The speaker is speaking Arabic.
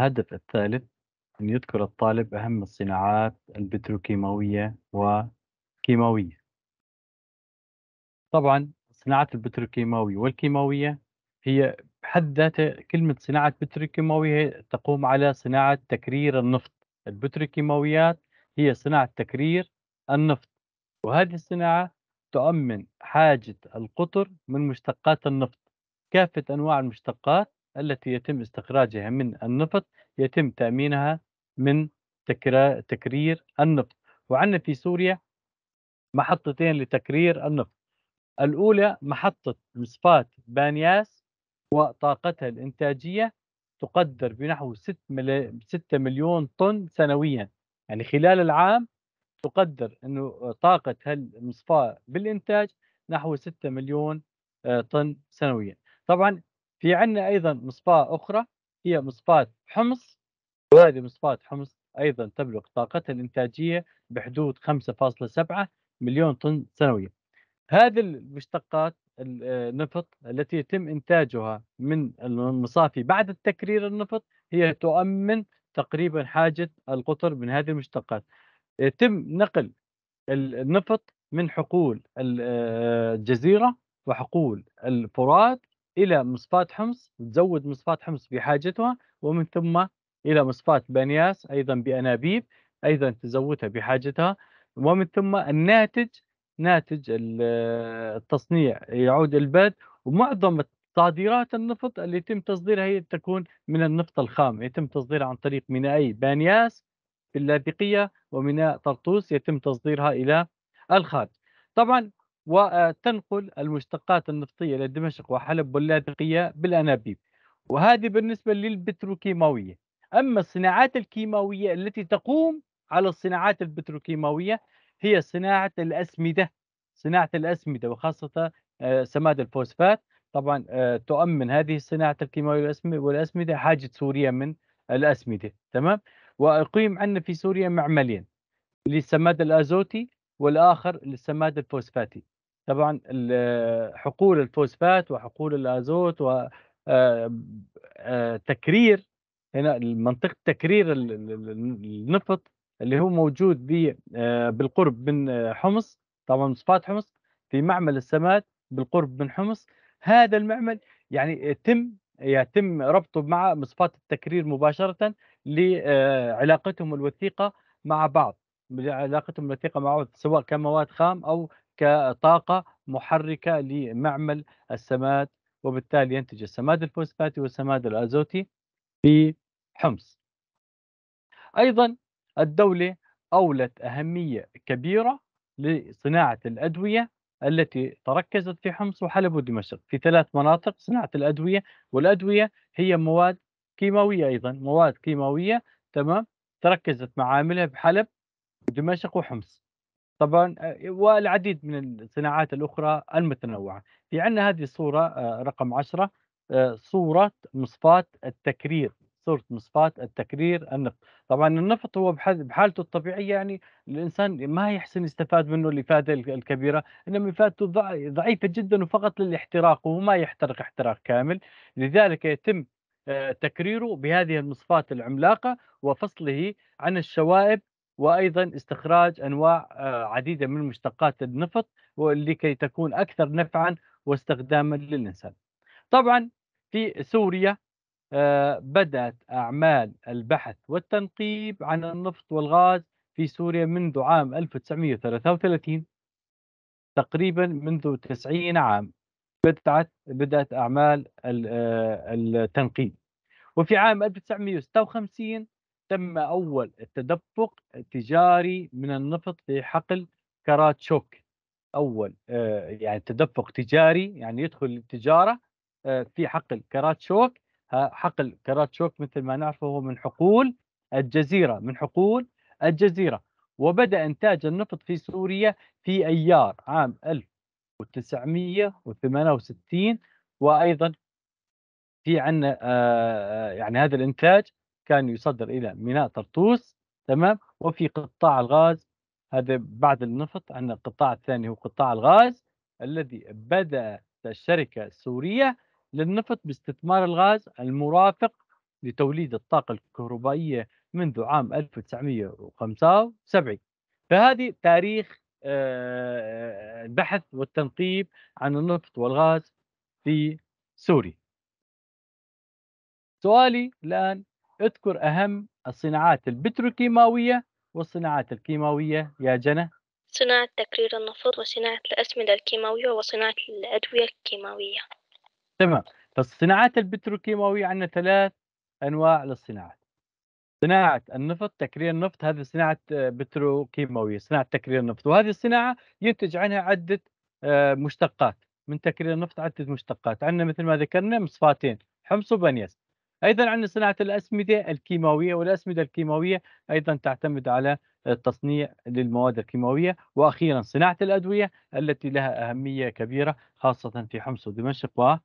الهدف الثالث أن يذكر الطالب أهم الصناعات البتروكيماوية وكيماوية طبعا الصناعات البتروكيماوية والكيماوية هي بحد ذاتها كلمة صناعة بتروكيماوية تقوم على صناعة تكرير النفط. البتروكيماويات هي صناعة تكرير النفط وهذه الصناعة تؤمن حاجة القطر من مشتقات النفط. كافة أنواع المشتقات التي يتم استخراجها من النفط يتم تأمينها من تكرير النفط. وعندنا في سوريا محطتين لتكرير النفط. الأولى محطة مصفاة بانياس وطاقتها الإنتاجية تقدر بنحو 6 مليون طن سنويا. يعني خلال العام تقدر أنه طاقة هالمصفاة بالإنتاج نحو 6 مليون آه، طن سنويا. طبعا في عندنا أيضا مصفاة أخرى هي مصفاة حمص وهذه مصفاة حمص أيضا تبلغ طاقتها الإنتاجية بحدود 5.7 مليون طن سنويا. هذه المشتقات النفط التي يتم إنتاجها من المصافي بعد التكرير النفط هي تؤمن تقريبا حاجة القطر من هذه المشتقات. يتم نقل النفط من حقول الجزيرة وحقول الفرات إلى مصفاة حمص تزود مصفاة حمص بحاجتها ومن ثم إلى مصفاة بنياس أيضا بأنابيب أيضا تزودها بحاجتها ومن ثم الناتج ناتج التصنيع يعود البلد ومعظم صادرات النفط اللي يتم تصديرها هي تكون من النفط الخام يتم تصديرها عن طريق مينائي بانياس في اللاذقية وميناء طرطوس يتم تصديرها إلى الخارج. طبعا وتنقل المشتقات النفطية إلى دمشق وحلب واللاذقية بالأنابيب. وهذه بالنسبة للبتروكيماوية. أما الصناعات الكيماوية التي تقوم على الصناعات البتروكيماوية هي صناعة الأسمدة. صناعة الأسمدة وخاصة آه، سماد الفوسفات. طبعا آه، تؤمن هذه الصناعة الكيماوية والأسمدة حاجة سوريا من الأسمدة تمام؟ وأقيم عندنا في سوريا معملين للسماد الأزوتي والآخر للسماد الفوسفاتي. طبعا حقول الفوسفات وحقول الأزوت وتكرير آه، آه، هنا منطقة تكرير النفط اللي هو موجود آه، بالقرب من حمص طبعا مصفات حمص في معمل السماد بالقرب من حمص. هذا المعمل يعني يتم يتم ربطه مع مصفات التكرير مباشرة لعلاقتهم الوثيقة مع بعض. علاقتهم الوثيقه مع سواء كمواد خام أو كطاقة محركة لمعمل السماد وبالتالي ينتج السماد الفوسفاتي والسماد الأزوتي في حمص. أيضا الدولة أولت أهمية كبيرة لصناعة الأدوية التي تركزت في حمص وحلب ودمشق في ثلاث مناطق صناعة الأدوية والأدوية هي مواد كيماوية أيضا مواد كيماوية تمام تركزت معاملها بحلب ودمشق وحمص. طبعا آه، والعديد من الصناعات الأخرى المتنوعة. في عندنا هذه الصورة آه، رقم 10 آه، صورة مصفاة التكرير صورة مصفاة التكرير النفط. طبعا النفط هو بحالته الطبيعية يعني الإنسان ما يحسن يستفاد منه الإفادة الكبيرة إنما إفادته ضعيفة جدا وفقط للاحتراق وما يحترق احتراق كامل. لذلك يتم تكريره بهذه المصفات العملاقة وفصله عن الشوائب وأيضا استخراج أنواع آه، عديدة من مشتقات النفط لكي تكون أكثر نفعا واستخداما للإنسان. طبعا في سوريا آه، بدأت أعمال البحث والتنقيب عن النفط والغاز في سوريا منذ عام 1933 تقريبا منذ 90 عام بدأت بدأت أعمال آه، التنقيب. وفي عام 1956 تم أول التدفق تجاري من النفط في حقل كراتشوك أول آه، يعني تدفق تجاري يعني يدخل التجارة آه، في حقل كراتشوك حقل كراتشوك مثل ما نعرفه هو من حقول الجزيرة من حقول الجزيرة. وبدأ إنتاج النفط في سوريا في أيار عام 1968 وأيضا في عندنا آه، يعني هذا الإنتاج كان يصدر إلى ميناء طرطوس تمام وفي قطاع الغاز هذا بعد النفط عندنا القطاع الثاني هو قطاع الغاز الذي بدأت الشركة السورية للنفط باستثمار الغاز المرافق لتوليد الطاقة الكهربائية منذ عام 1975 فهذه تاريخ آآ البحث والتنقيب عن النفط والغاز في سوريا. سؤالي الآن اذكر أهم الصناعات البتروكيماوية والصناعات الكيماوية يا جنى. صناعة تكرير النفط وصناعة الأسمدة الكيماوية وصناعة الأدوية الكيماوية. تمام، فالصناعات البتروكيماوية عندنا ثلاث أنواع للصناعات. صناعة النفط، تكرير النفط هذه صناعة بتروكيماوية، صناعة تكرير النفط، وهذه الصناعة ينتج عنها عدة آآ مشتقات، من تكرير النفط عدة مشتقات، عندنا مثل ما ذكرنا مصفاتين حمص وبنيس. أيضًا عندنا صناعة الأسمدة الكيماوية، والأسمدة الكيماوية أيضًا تعتمد على التصنيع للمواد الكيماوية، وأخيرًا صناعة الأدوية التي لها أهمية كبيرة خاصةً في حمص ودمشق وحلب.